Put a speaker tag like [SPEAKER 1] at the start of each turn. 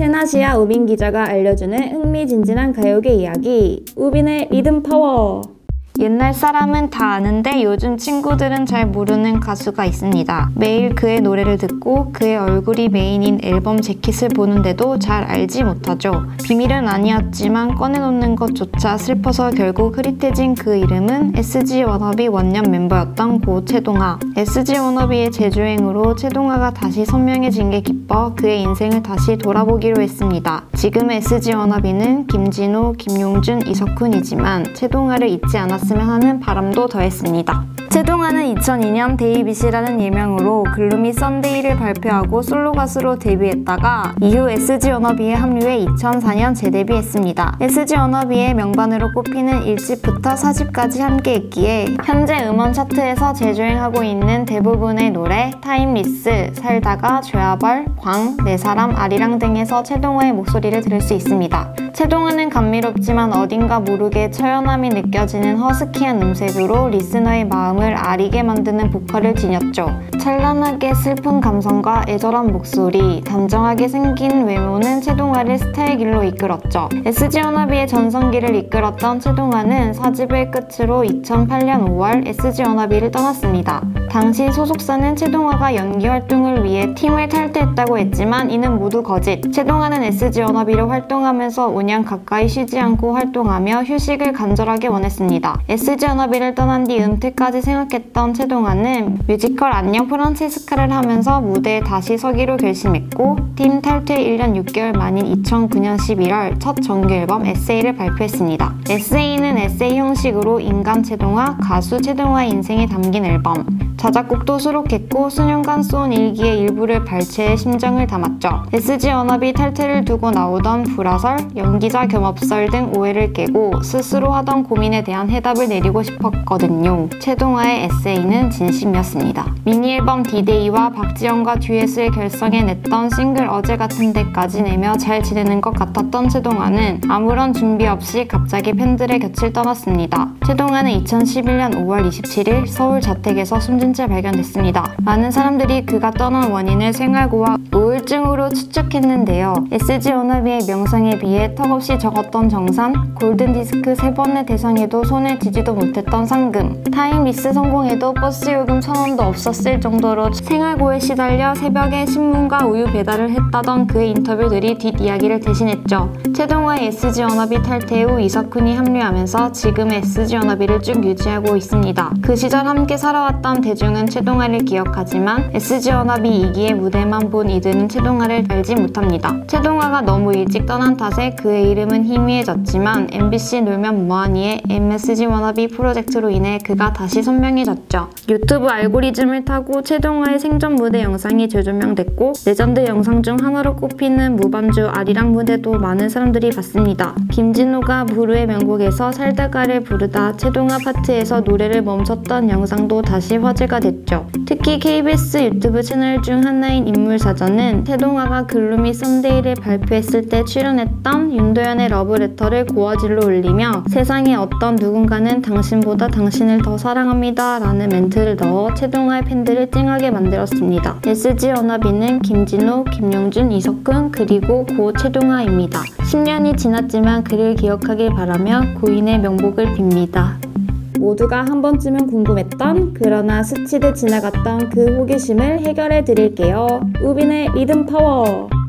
[SPEAKER 1] 텐아시아 우빈 기자가 알려주는 흥미진진한 가요계 이야기. 우빈의 리듬 파워
[SPEAKER 2] 옛날 사람은 다 아는데 요즘 친구들은 잘 모르는 가수가 있습니다. 매일 그의 노래를 듣고 그의 얼굴이 메인인 앨범 재킷을 보는데도 잘 알지 못하죠. 비밀은 아니었지만 꺼내놓는 것조차 슬퍼서 결국 흐릿해진 그 이름은 SG 워너비 원년 멤버였던 고 채동하. SG 워너비의 재주행으로 채동하가 다시 선명해진 게 기뻐 그의 인생을 다시 돌아보기로 했습니다. 지금의 SG 워너비는 김진호, 김용준, 이석훈이지만 채동하를 잊지 않았습니다. 않았으면 하는 바람도 더했습니다. 채동하는 2002년 데이빗이라는 예명으로 Gloomy Sunday를 발표하고 솔로 가수로 데뷔했다가 이후 SG 워너비에 합류해 2004년 재데뷔했습니다. SG 워너비의 명반으로 꼽히는 1집부터 4집까지 함께했기에 현재 음원 차트에서 재주행하고 있는 대부분의 노래 Timeless, 살다가, 죄와 벌, 광, 내 사람, 아리랑 등에서 채동하의 목소리를 들을 수 있습니다. 채동하는 감미롭지만 어딘가 모르게 처연함이 느껴지는 허스키한 음색으로 listener의 마음을 아리게 만드는 보컬을 지녔죠. 찬란하게 슬픈 감성과 애절한 목소리, 단정하게 생긴 외모는 채동하를 스타의 길로 이끌었죠. SG 워너비의 전성기를 이끌었던 채동하는 사집을 끝으로 2008년 5월 SG 워너비를 떠났습니다. 당시 소속사는 채동하가 연기 활동을 위해 팀을 탈퇴했다고 했지만 이는 모두 거짓. 채동하는 SG 워너비로 활동하면서 5년 가까이 쉬지 않고 활동하며 휴식을 간절하게 원했습니다. SG 워너비를 떠난 뒤 은퇴까지 생각했던 채동하는 뮤지컬 안녕 프란체스카를 하면서 무대에 다시 서기로 결심했고 팀 탈퇴 1년 6개월 만인 2009년 11월 첫 정규 앨범 에세이를 발표했습니다. 에세이는 에세이 형식으로 인간 채동하, 가수 채동하의 인생이 담긴 앨범 자작곡도 수록했고 수년간 쓴 일기의 일부를 발췌해 심정을 담았죠. SG 워너비 탈퇴를 두고 나오던 불화설, 연기자 겸업설 등 오해를 깨고 스스로 하던 고민에 대한 해답을 내리고 싶었거든요. 채동하의 에세이는 진심이었습니다. 미니 앨범 디데이와 박지영과 듀엣을 결성해 냈던 싱글 어제 같은 데까지 내며 잘 지내는 것 같았던 채동하는 아무런 준비 없이 갑자기 팬들의 곁을 떠났습니다. 채동하는 2011년 5월 27일 서울 자택에서 숨진 채 발견됐습니다. 많은 사람들이 그가 떠난 원인을 생활고와 우울증으로 추측했는데요. SG 워너비의 명성에 비해 턱없이 적었던 정산, 골든디스크 세번의 대상에도 손에 쥐지도 못했던 상금, Timeless 성공에도 버스 요금 천원도 없었을 정도로 생활고에 시달려 새벽에 신문과 우유 배달을 했다던 그의 인터뷰들이 뒷이야기를 대신했죠. 채동하의 SG 워너비 탈퇴 후 이석훈이 합류하면서 지금의 SG 워너비를 쭉 유지하고 있습니다. 그 시절 함께 살아왔던 대중 대중은 채동하를 기억하지만 SG 워너비 2기의 무대만 본 이들은 채동하를 알지 못합니다. 채동하가 너무 일찍 떠난 탓에 그의 이름은 희미해졌지만 MBC 놀면 뭐하니의 MSG 워너비 프로젝트로 인해 그가 다시 선명해졌죠. 유튜브 알고리즘을 타고 채동하의 생전 무대 영상이 재조명됐고 레전드 영상 중 하나로 꼽히는 무반주 아리랑 무대도 많은 사람들이 봤습니다. 김진호가 불후의 명곡에서 살다가를 부르다 채동하 파트에서 노래를 멈췄던 영상도 다시 화제가 화제가 됐죠. 특히 KBS 유튜브 채널 중 하나인 인물사전은 채동하가 Gloomy Sunday를 발표했을 때 출연했던 윤도현의 러브레터를 고화질로 올리며 세상에 어떤 누군가는 당신보다 당신을 더 사랑합니다 라는 멘트를 넣어 채동하의 팬들을 찡하게 만들었습니다. SG 워너비는 김진호, 김용준, 이석훈 그리고 고 채동하입니다. 10년이 지났지만 그를 기억하길 바라며 고인의 명복을 빕니다.
[SPEAKER 1] 모두가 한 번쯤은 궁금했던 그러나 스치듯 지나갔던 그 호기심을 해결해 드릴게요. 우빈의 리듬 파워!